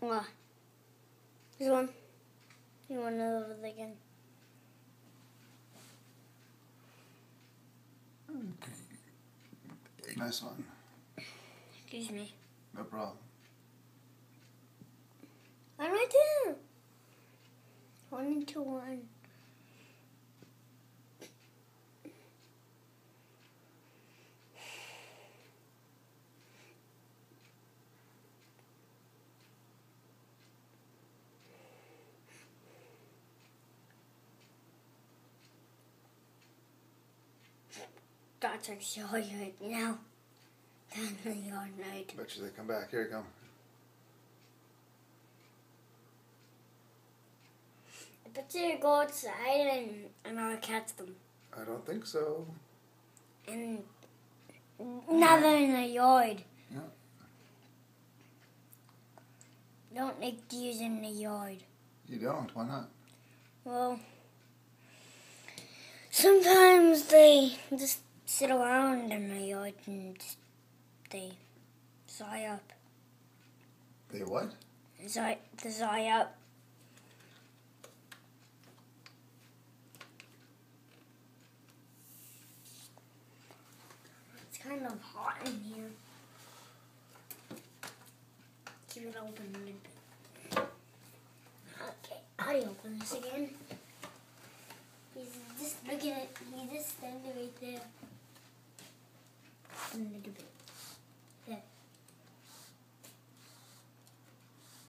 What? This one? You want to load it again? Nice one. Excuse me. No problem. I'm right there. One into one. That's actually right now. That's the yard night. Bet you they come back. Here you come. I bet you go outside and, and I'll catch them. I don't think so. And now they're in the yard. Yeah. Don't like these in the yard. You don't. Why not? Well, sometimes they just sit around in the yard and they sigh up. They what? Dry, they dry up. It's kind of hot in here. Keep it open a little bit. Okay, how do you open this again? Just looking